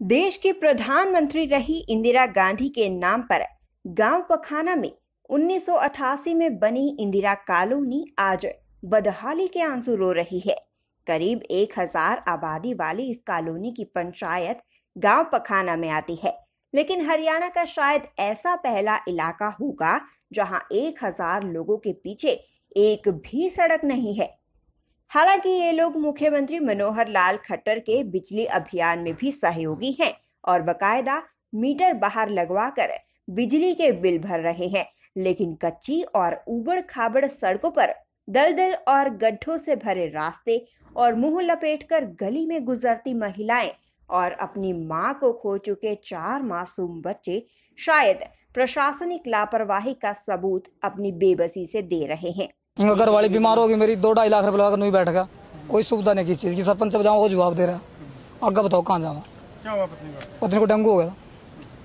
देश की प्रधानमंत्री रही इंदिरा गांधी के नाम पर गाँव पखाना में 1988 में बनी इंदिरा कॉलोनी आज बदहाली के आँसू रो रही है। करीब एक हज़ार आबादी वाली इस कॉलोनी की पंचायत गाँव पखाना में आती है। लेकिन हरियाणा का शायद ऐसा पहला इलाका होगा जहाँ एक हज़ार लोगों के पीछे एक भी सड़क नहीं है। हालाँकि ये लोग मुख्यमंत्री मनोहर लाल खट्टर के बिजली अभियान में भी सहयोगी हैं और बकायदा मीटर बाहर लगवाकर बिजली के बिल भर रहे हैं, लेकिन कच्ची और उबड़ खाबड़ सड़कों पर दलदल और गड्ढों से भरे रास्ते और मुँह लपेटकर गली में गुजरती महिलाएँ और अपनी माँ को खो चुके चार मासूम बच्चे शायद प्रशासनिक लापरवाही का सबूत अपनी बेबसी से दे रहे हैं। इनका घर वाली बीमार होगी मेरी दो ढाई लाख रुपए लगाकर नहीं बैठेगा। कोई सुविधा नहीं किसी चीज़ की। सरपंच जाऊँ वो जवाब दे रहा है। आगे बताओ कहाँ जाऊँ? क्या हुआ पत्नी का? पत्नी को डेंगू हो गया।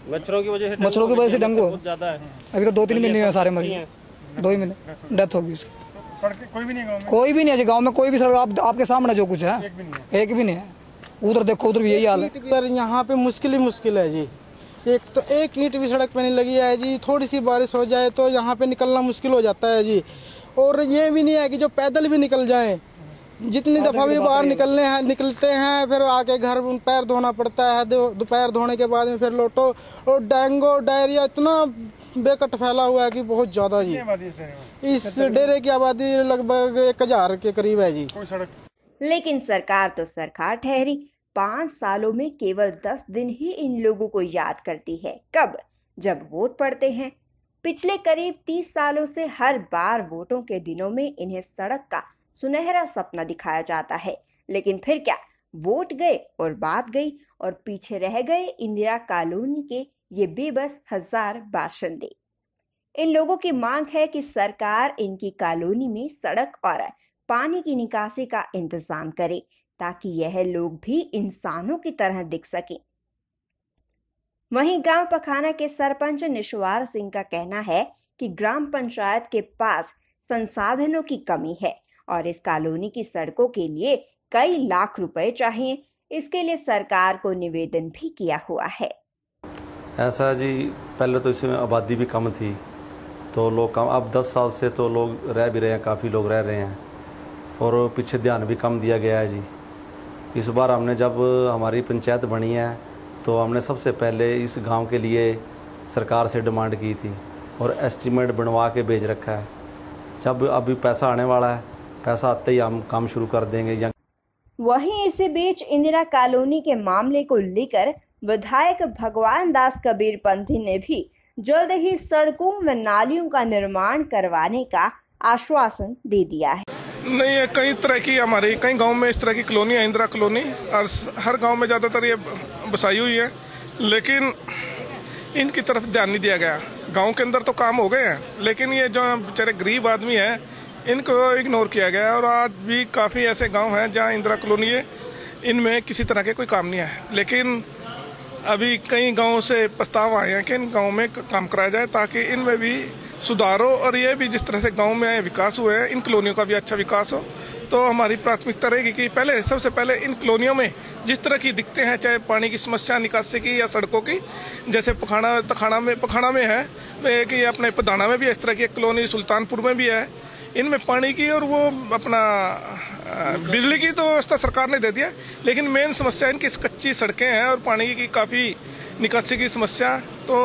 मच्छरों की वजह से मच्छरों की वजह से डेंगू हो ज़्यादा है। अभी तो दो तीन महीने हुए सारे मरीज़ दो ही महीने डेथ होगी उसकी। कोई भी नहीं गाँव में? कोई भी नहीं है गाँव में कोई भी सड़क आप, आपके सामने जो कुछ है। एक भी नहीं है। एक भी नहीं है। उधर देखो उधर भी यही हाल है। पर यहाँ पे मुश्किल ही मुश्किल है जी। एक तो एक ईंट भी सड़क पे नहीं लगी है जी। थोड़ी सी बारिश हो जाए तो यहाँ पे निकलना मुश्किल हो जाता है जी। और ये भी नहीं है कि जो पैदल भी निकल जाए। जितनी दफ़ा भी बाहर निकलने हैं निकलते हैं फिर आके घर पैर धोना पड़ता है दो- दोपहर धोने के बाद में फिर लौटो। और डेंगू डायरिया इतना बेकट फैला हुआ है कि बहुत ज़्यादा जी। इस डेरे में? इस डेरे की आबादी लगभग एक हज़ार के करीब है जी। सड़क? लेकिन सरकार तो सरकार ठहरी। पाँच सालों में केवल दस दिन ही इन लोगों को याद करती है। कब? जब वोट पड़ते हैं पिछले करीब तीस सालों से हर बार वोटों के दिनों में इन्हें सड़क का सुनहरा सपना दिखाया जाता है। लेकिन फिर क्या? वोट गए और बात गई और पीछे रह गए इंदिरा कॉलोनी के ये बेबस हज़ार बाशिंदे। इन लोगों की मांग है कि सरकार इनकी कॉलोनी में सड़क और पानी की निकासी का इंतज़ाम करे, ताकि यह लोग भी इंसानों की तरह दिख सकें। वहीं गाँव पखाना के सरपंच निशवार सिंह का कहना है कि ग्राम पंचायत के पास संसाधनों की कमी है और इस कॉलोनी की सड़कों के लिए कई लाख रुपए चाहिए। इसके लिए सरकार को निवेदन भी किया हुआ है। ऐसा जी, पहले तो इसमें आबादी भी कम थी तो लोग कम, अब 10 साल से तो लोग रह भी रहे हैं, काफ़ी लोग रह रहे हैं, और पीछे ध्यान भी कम दिया गया है जी। इस बार हमने जब हमारी पंचायत बनी है तो हमने सबसे पहले इस गाँव के लिए सरकार से डिमांड की थी और एस्टीमेट बनवा के भेज रखा है। जब अभी पैसा आने वाला है पैसा आते ही हम काम शुरू कर देंगे या वहीं इसी बीच इंदिरा कॉलोनी के मामले को लेकर विधायक भगवान दास कबीर पंथी ने भी जल्द ही सड़कों व नालियों का निर्माण करवाने का आश्वासन दे दिया है। नहीं ये कई तरह की हमारे कई गाँव में इस तरह की कॉलोनी है इंदिरा कॉलोनी और हर गाँव में ज़्यादातर ये बसाई हुई है। लेकिन इनकी तरफ़ ध्यान नहीं दिया गया। गाँव के अंदर तो काम हो गए हैं। लेकिन ये जो बेचारे गरीब आदमी हैं, इनको इग्नोर किया गया और आज भी काफ़ी ऐसे गाँव हैं जहाँ इंदिरा कॉलोनी है। इनमें किसी तरह के कोई काम नहीं है। लेकिन अभी कई गाँवों से प्रस्ताव आए हैं कि इन गाँव में काम कराया जाए ताकि इनमें भी सुधार हो और ये भी जिस तरह से गाँव में विकास हुए हैं, इन कॉलोनियों का भी अच्छा विकास हो। तो हमारी प्राथमिकता रहेगी कि पहले, सबसे पहले इन कॉलोनियों में जिस तरह की दिखते हैं, चाहे पानी की समस्या, निकासी की या सड़कों की, जैसे पखाना, तखाना में, पखाना में है कि अपने पदाना में भी इस तरह की कॉलोनी सुल्तानपुर में भी है। इनमें पानी की और वो अपना बिजली की तो व्यवस्था सरकार ने दे दिया, लेकिन मेन समस्या इनकी कच्ची सड़कें हैं और पानी की काफ़ी निकासी की समस्या तो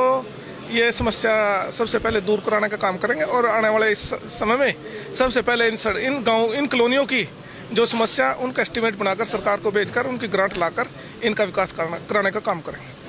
ये समस्या सबसे पहले दूर कराने का काम करेंगे और आने वाले इस समय में सबसे पहले इन सड़ इन गाँव, इन कॉलोनियों की जो समस्या, उनका एस्टिमेट बनाकर, सरकार को भेजकर, उनकी ग्रांट लाकर, इनका विकास करना का काम करें